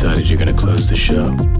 decided you're gonna close the show.